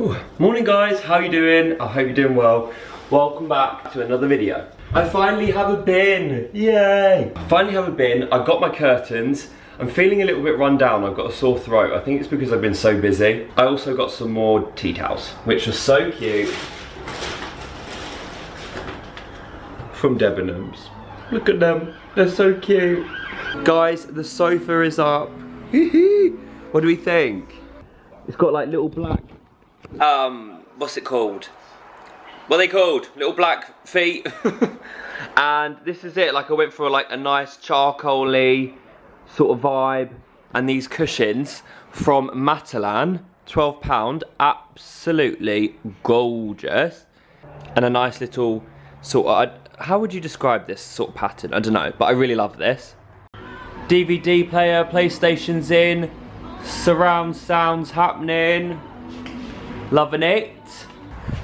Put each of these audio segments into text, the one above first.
Ooh. Morning guys, how are you doing? I hope you're doing well. Welcome back to another video. I finally have a bin, yay! I finally have a bin, I got my curtains. I'm feeling a little bit run down, I've got a sore throat. I think it's because I've been so busy. I also got some more tea towels, which are so cute. From Debenhams. Look at them, they're so cute. Guys, the sofa is up. what do we think? It's got like little black um, what's it called? What are they called? Little black feet. and this is it, like I went for like a nice charcoaly sort of vibe. And these cushions from Matalan, £12, absolutely gorgeous. And a nice little sort of, how would you describe this sort of pattern? I don't know, but I really love this. DVD player, PlayStation's in, surround sounds happening. Loving it.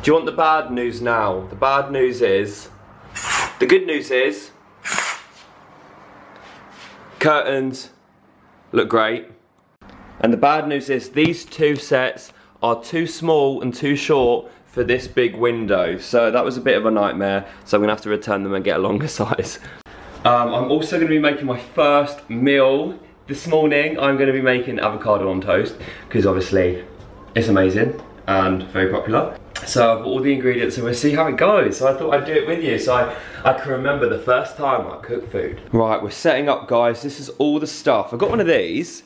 Do you want the bad news now? The bad news is, the good news is, curtains look great. And the bad news is these two sets are too small and too short for this big window. So that was a bit of a nightmare. So I'm gonna have to return them and get a longer size. Um, I'm also gonna be making my first meal this morning. I'm gonna be making avocado on toast because obviously it's amazing and very popular. So I've got all the ingredients and we'll see how it goes. So I thought I'd do it with you so I, I can remember the first time I cooked food. Right, we're setting up guys. This is all the stuff. I got one of these.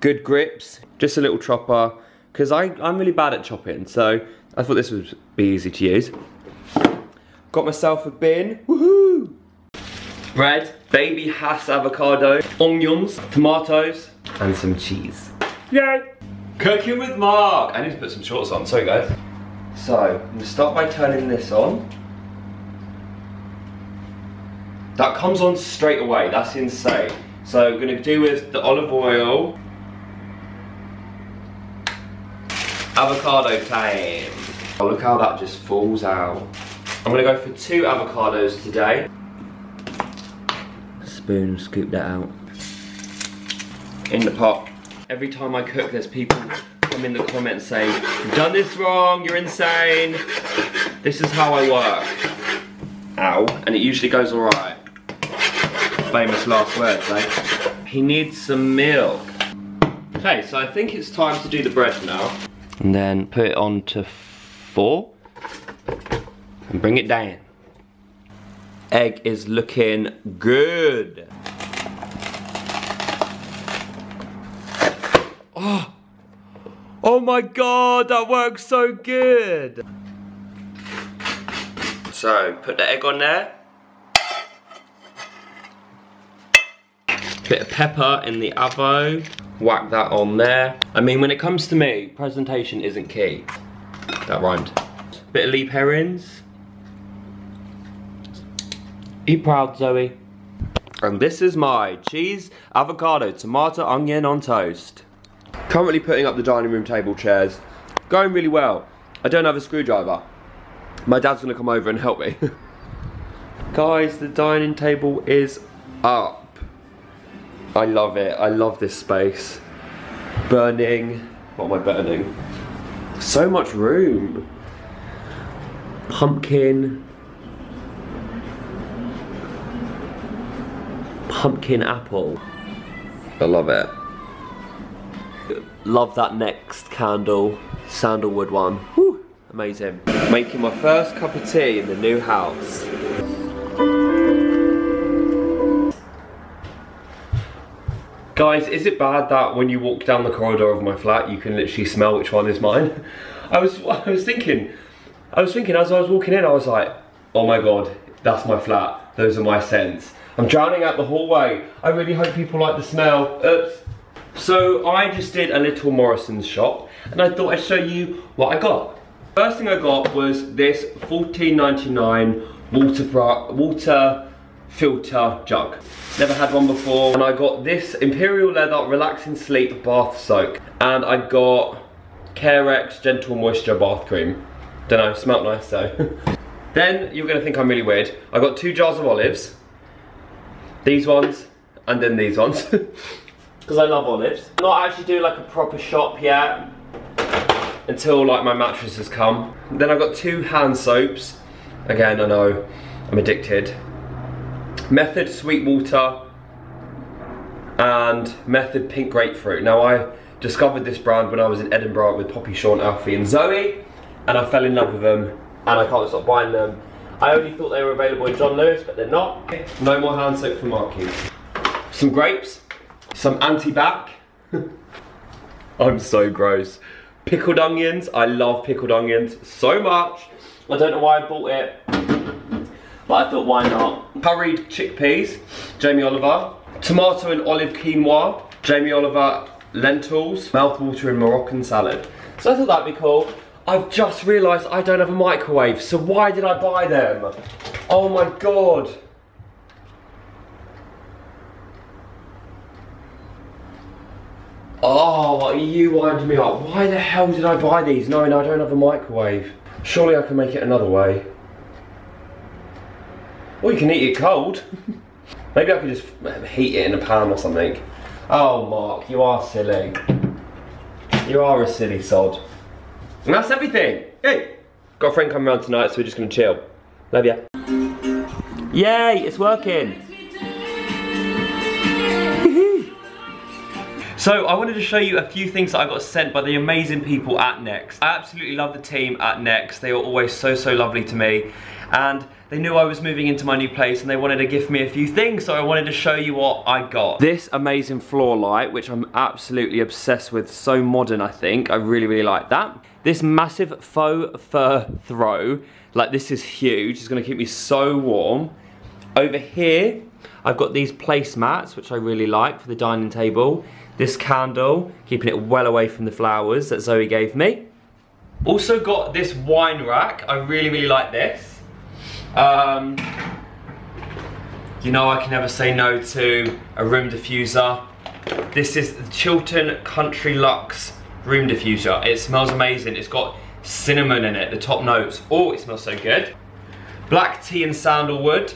Good grips, just a little chopper. Because I'm really bad at chopping, so I thought this would be easy to use. Got myself a bin, woohoo! Bread, baby Hass avocado, onions, tomatoes, and some cheese. Yay! Cooking with Mark. I need to put some shorts on, sorry guys. So, I'm gonna start by turning this on. That comes on straight away, that's insane. So I'm gonna do with the olive oil. Avocado time. Oh, look how that just falls out. I'm gonna go for two avocados today. Spoon, scoop that out. In the pot. Every time I cook, there's people come in the comments saying, you've done this wrong, you're insane. This is how I work. Ow. And it usually goes all right. Famous last words, eh? He needs some milk. Okay, so I think it's time to do the bread now. And then put it on to four. And bring it down. Egg is looking good. Oh my god, that works so good. So, put the egg on there. Bit of pepper in the avo. Whack that on there. I mean, when it comes to me, presentation isn't key. That rhymed. Bit of Lea & Perrins. Eat proud, Zoe. And this is my cheese, avocado, tomato, onion on toast. Currently putting up the dining room table chairs. Going really well. I don't have a screwdriver. My dad's gonna come over and help me. Guys, the dining table is up. I love it. I love this space. Burning. What am I burning? So much room. Pumpkin. Pumpkin apple. I love it. Love that next candle, sandalwood one. Whew, amazing. Making my first cup of tea in the new house. Guys, is it bad that when you walk down the corridor of my flat, you can literally smell which one is mine? I was, I was thinking, I was thinking as I was walking in, I was like, oh my god, that's my flat. Those are my scents. I'm drowning out the hallway. I really hope people like the smell. Oops. So I just did a little Morrison's shop and I thought I'd show you what I got. First thing I got was this 14.99 water, water filter jug. Never had one before. And I got this Imperial Leather Relaxing Sleep Bath Soak. And I got Carex Gentle Moisture Bath Cream. Don't know, smelt nice though. then you're gonna think I'm really weird. I got two jars of olives. These ones, and then these ones. Because I love olives. Not actually doing like a proper shop yet. until like my mattress has come. Then I've got two hand soaps. Again, I know I'm addicted. Method Sweet Water and Method Pink Grapefruit. Now I discovered this brand when I was in Edinburgh with Poppy, Sean, Alfie and Zoe and I fell in love with them and I can't stop buying them. I only thought they were available in John Lewis, but they're not. No more hand soap for Marquis. Some grapes, some anti-bac. I'm so gross. Pickled onions, I love pickled onions so much. I don't know why I bought it, but I thought why not. Curried chickpeas, Jamie Oliver. Tomato and olive quinoa, Jamie Oliver lentils. Mouth-watering Moroccan salad. So I thought that'd be cool. I've just realised I don't have a microwave, so why did I buy them? Oh my god. Oh, you winded me up. Why the hell did I buy these knowing I don't have a microwave? Surely I can make it another way. Or you can eat it cold. Maybe I could just heat it in a pan or something. Oh, Mark, you are silly. You are a silly sod. And that's everything. Hey, got a friend coming around tonight, so we're just gonna chill. Love ya. Yay, it's working. So I wanted to show you a few things that I got sent by the amazing people at Next. I absolutely love the team at Next. They were always so, so lovely to me. And they knew I was moving into my new place and they wanted to gift me a few things, so I wanted to show you what I got. This amazing floor light, which I'm absolutely obsessed with, so modern I think, I really, really like that. This massive faux fur throw, like this is huge, it's gonna keep me so warm. Over here, I've got these placemats, which I really like for the dining table. This candle, keeping it well away from the flowers that Zoe gave me. Also got this wine rack. I really, really like this. Um, you know I can never say no to a room diffuser. This is the Chiltern Country Luxe room diffuser. It smells amazing. It's got cinnamon in it, the top notes. Oh, it smells so good. Black tea and sandalwood.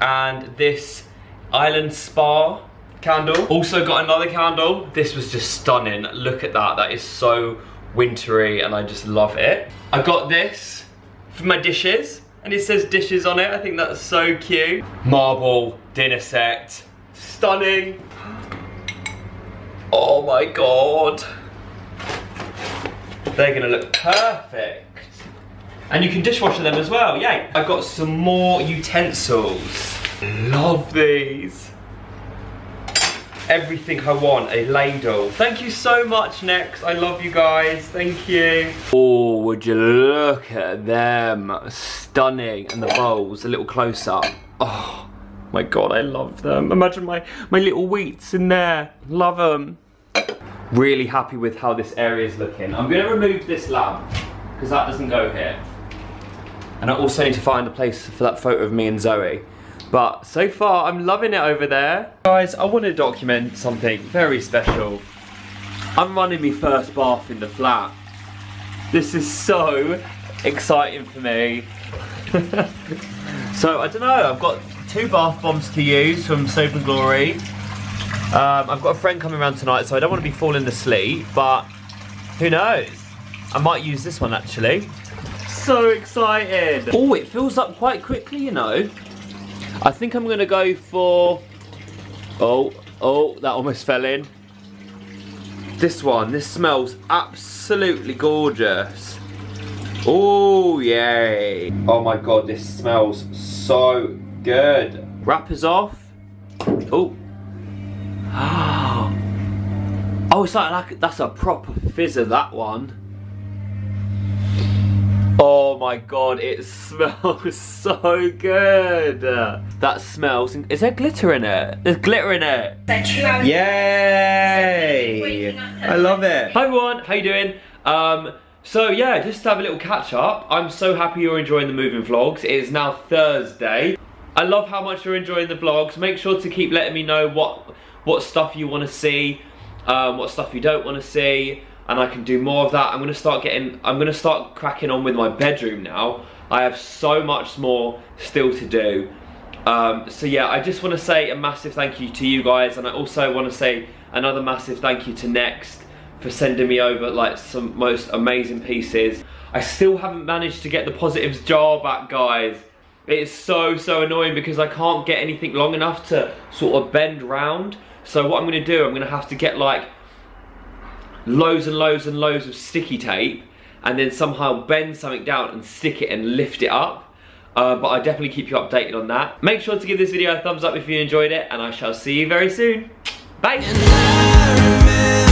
And this Island Spa candle. Also got another candle. This was just stunning. Look at that. That is so wintry and I just love it. I got this for my dishes and it says dishes on it. I think that's so cute. Marble dinner set. Stunning. Oh my god. They're gonna look perfect. And you can dishwasher them as well, yay. I've got some more utensils. Love these everything I want, a ladle. Thank you so much, Next. I love you guys. Thank you. Oh, would you look at them. Stunning. And the bowls, a little close up. Oh, my God, I love them. Imagine my, my little wheats in there. Love them. Really happy with how this area is looking. I'm going to remove this lamp because that doesn't go here. And I also need to find a place for that photo of me and Zoe. But so far, I'm loving it over there. Guys, I want to document something very special. I'm running my first bath in the flat. This is so exciting for me. so, I don't know, I've got two bath bombs to use from Soap and Glory. Um, I've got a friend coming around tonight, so I don't want to be falling asleep, but who knows? I might use this one actually. So excited. Oh, it fills up quite quickly, you know. I think I'm going to go for... Oh, oh, that almost fell in. This one, this smells absolutely gorgeous. Oh, yay. Oh my god, this smells so good. Wrappers off. Oh. Oh, it's like, like that's a proper fizzer, that one. Oh my god, it smells so good. That smells, is there glitter in it? There's glitter in it. Yay! I love it. Hi everyone, how you doing? Um, so yeah, just to have a little catch up. I'm so happy you're enjoying the moving vlogs. It is now Thursday. I love how much you're enjoying the vlogs. Make sure to keep letting me know what, what stuff you want to see, um, what stuff you don't want to see and I can do more of that. I'm gonna start getting, I'm gonna start cracking on with my bedroom now. I have so much more still to do. Um, so yeah, I just wanna say a massive thank you to you guys and I also wanna say another massive thank you to Next for sending me over like some most amazing pieces. I still haven't managed to get the positives jar back, guys. It's so, so annoying because I can't get anything long enough to sort of bend round. So what I'm gonna do, I'm gonna have to get like loads and loads and loads of sticky tape and then somehow bend something down and stick it and lift it up. Uh, but I definitely keep you updated on that. Make sure to give this video a thumbs up if you enjoyed it and I shall see you very soon. Bye!